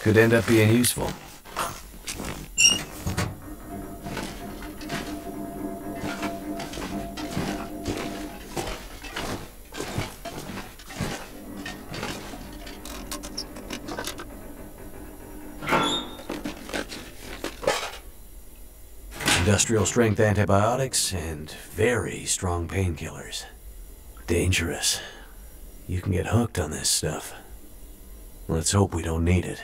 Could end up being useful. Industrial strength antibiotics and very strong painkillers. Dangerous. You can get hooked on this stuff. Let's hope we don't need it.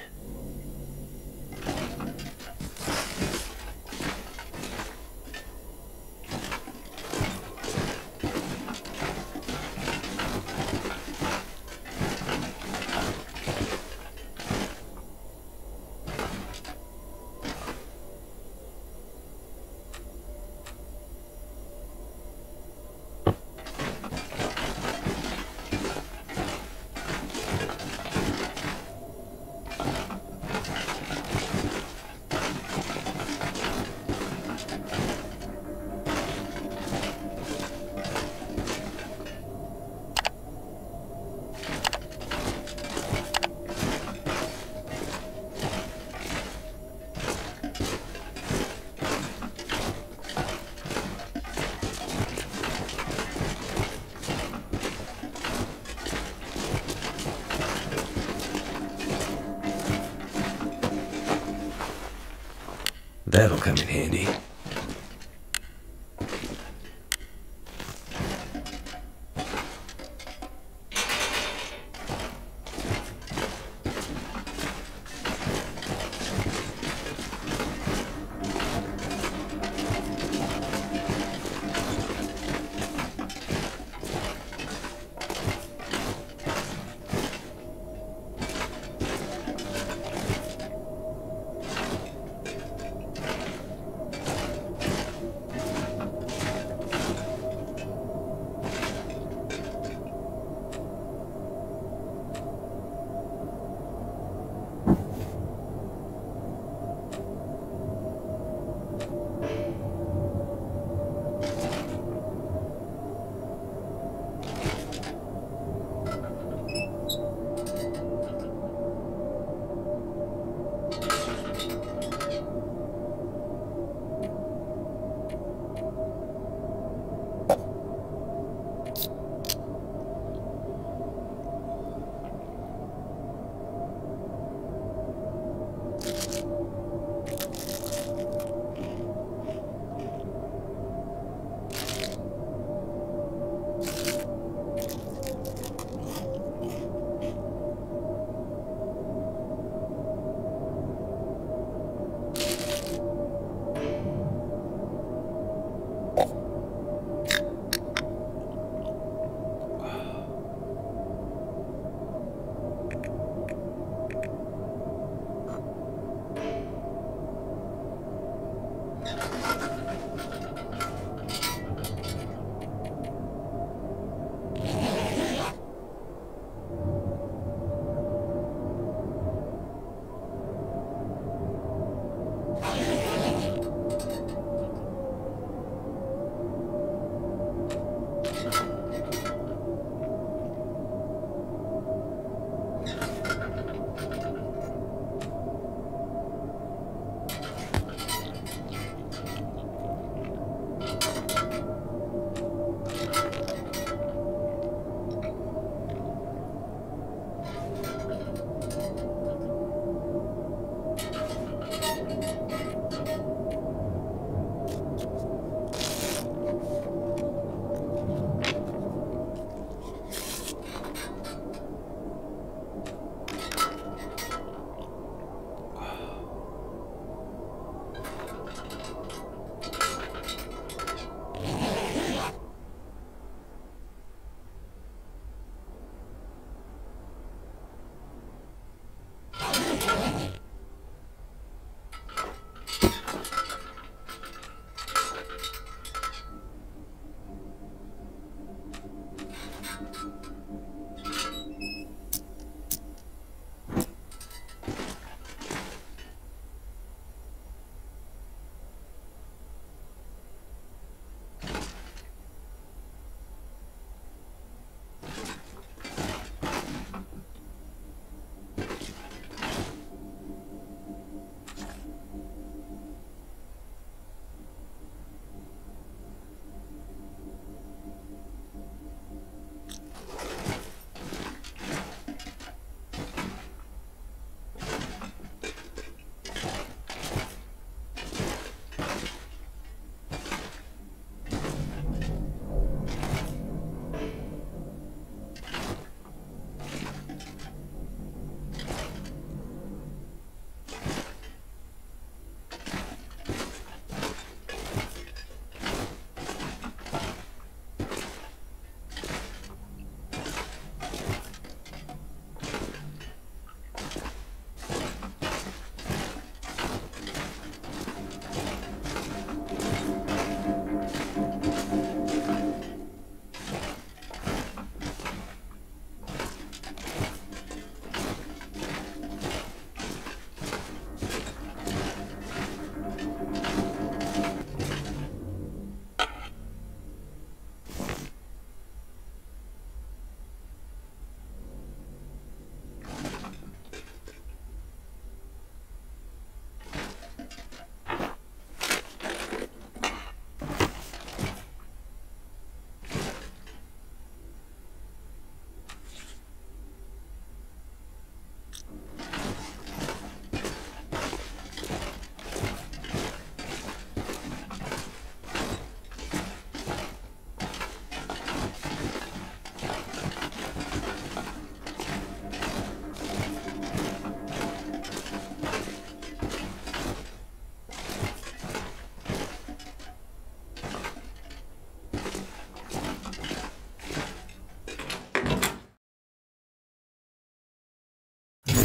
Come in handy.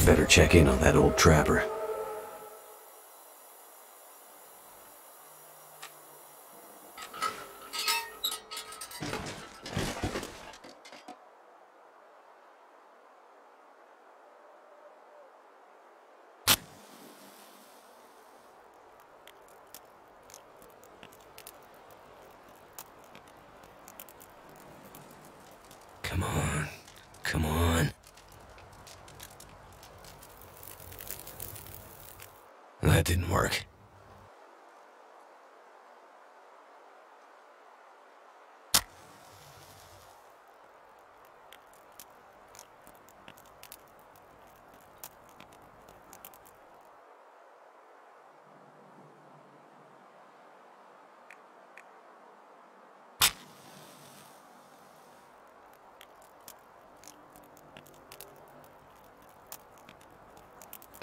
Better check in on that old trapper. Come on. Come on. That didn't work.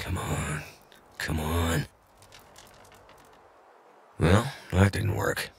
Come on. Come on. Well, that didn't work.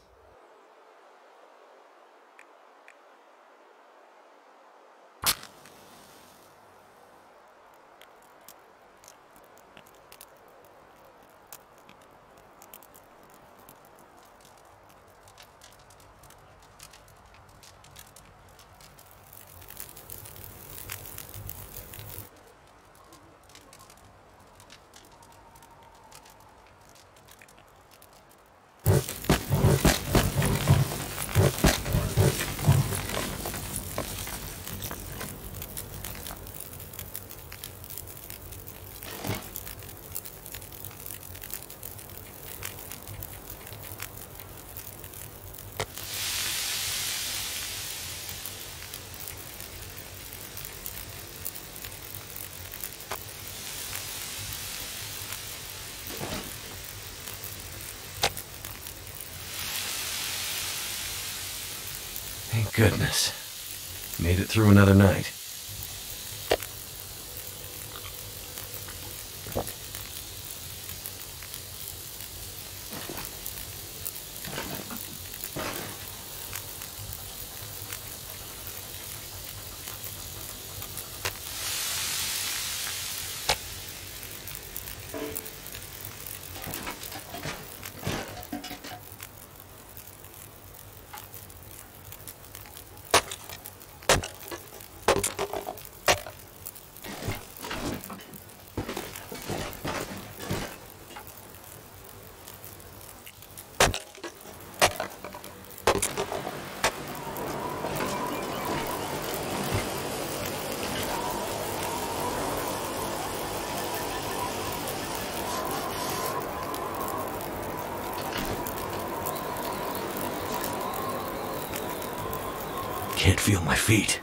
Goodness. Made it through another night. Can't feel my feet.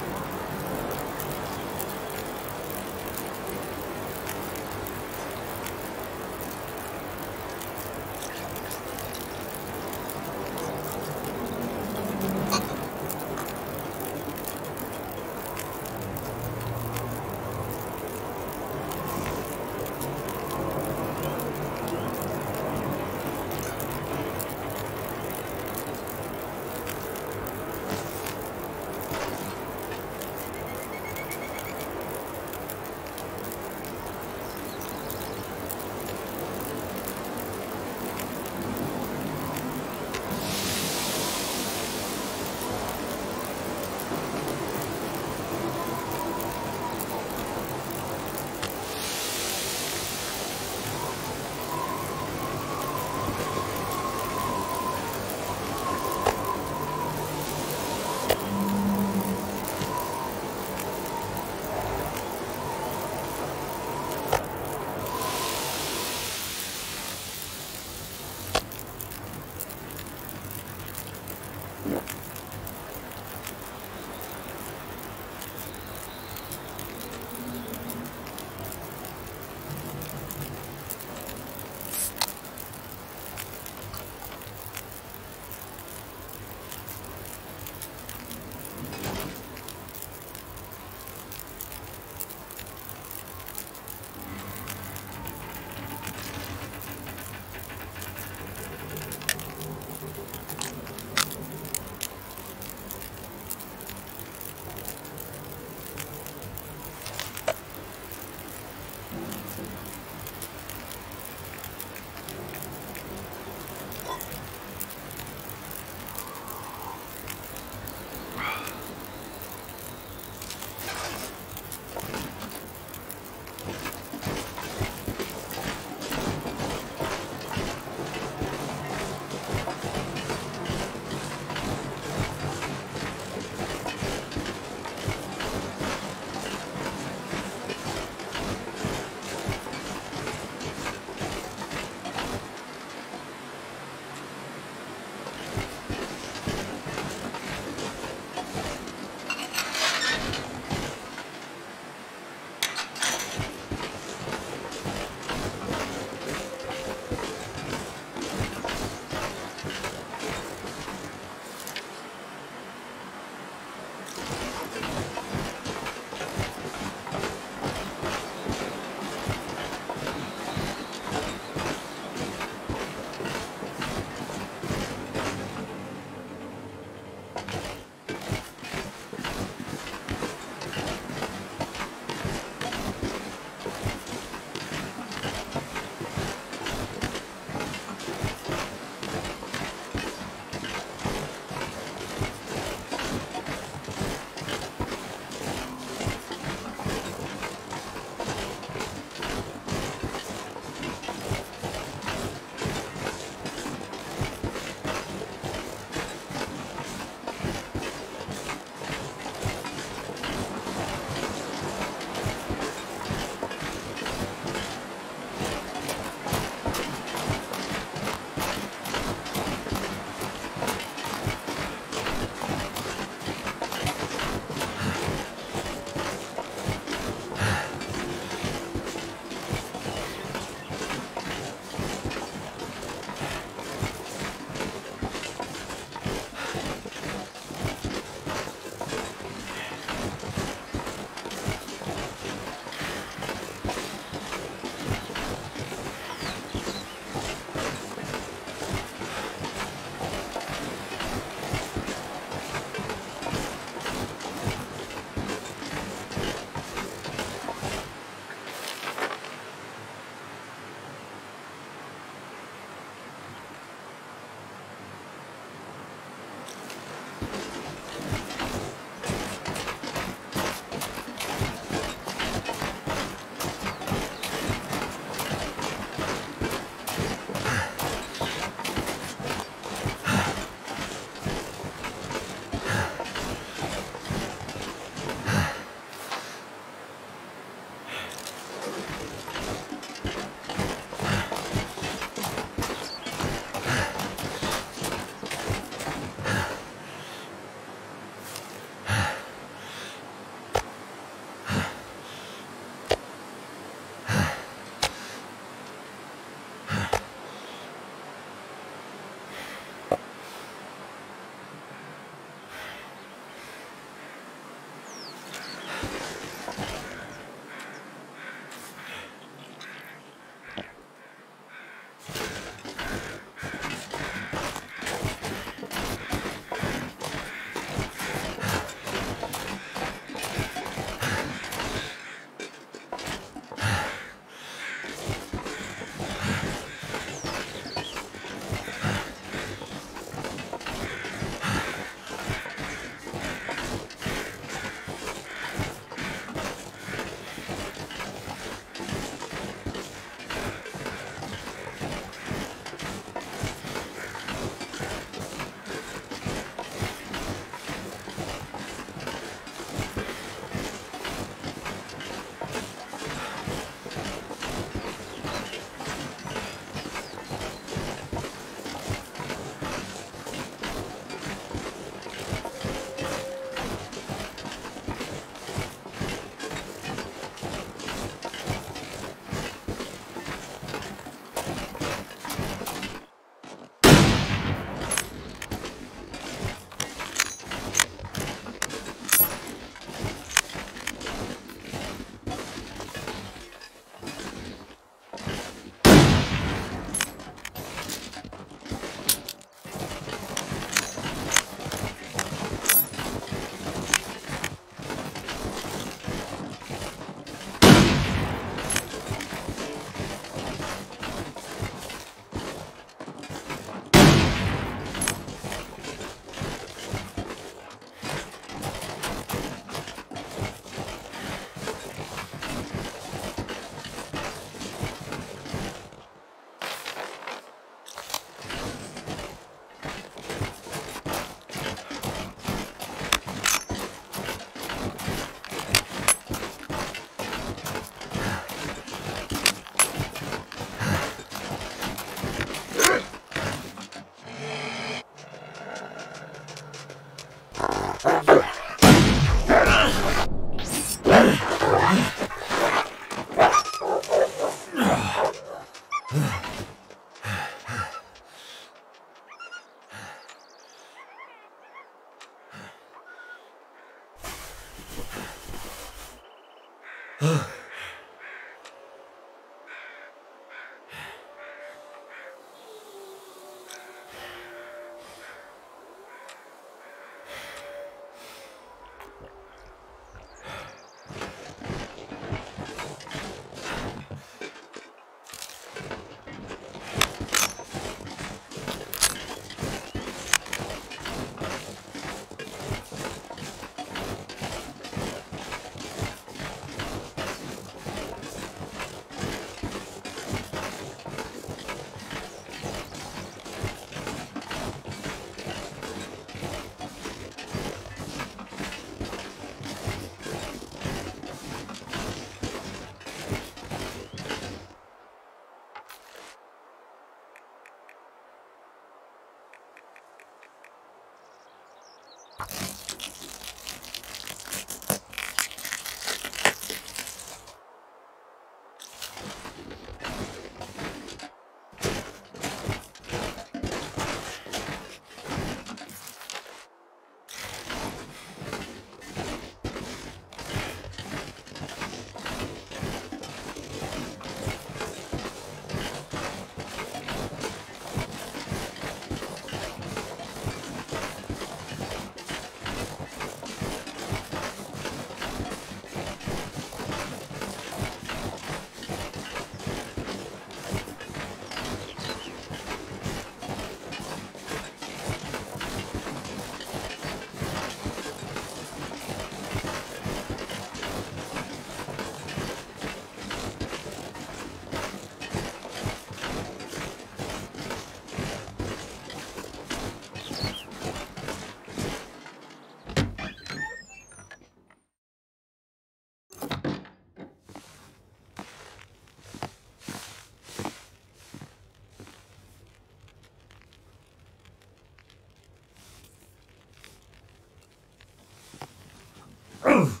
Oh,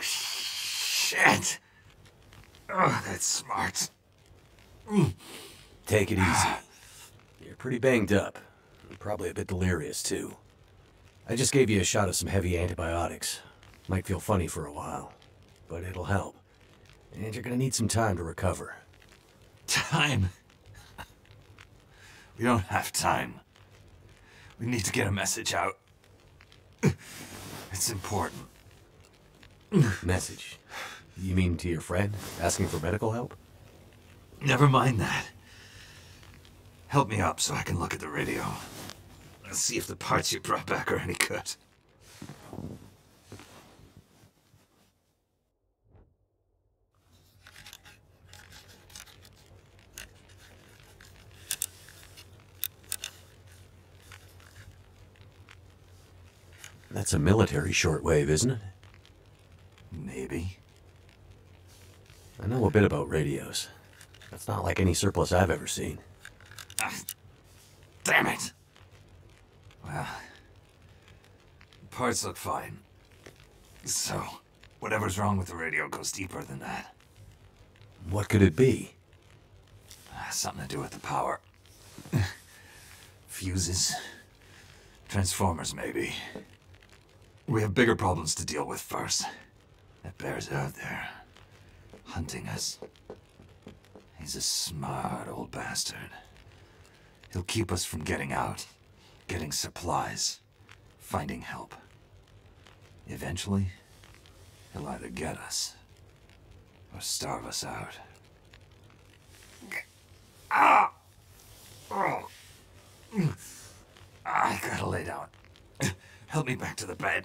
shit. Oh, that's smart. Take it easy. You're pretty banged up. Probably a bit delirious, too. I just gave you a shot of some heavy antibiotics. Might feel funny for a while, but it'll help. And you're gonna need some time to recover. Time. We don't have time. We need to get a message out. It's important. Message. You mean to your friend? Asking for medical help? Never mind that. Help me up so I can look at the radio. Let's see if the parts you brought back are any good. That's a military shortwave, isn't it? Maybe. I know a bit about radios. That's not like any surplus I've ever seen. Ah, damn it! Well, parts look fine. So, whatever's wrong with the radio goes deeper than that. What could it be? Something to do with the power. Fuses. Transformers, maybe. We have bigger problems to deal with first. That bear's out there, hunting us. He's a smart old bastard. He'll keep us from getting out, getting supplies, finding help. Eventually, he'll either get us or starve us out. Ah! I gotta lay down. Help me back to the bed.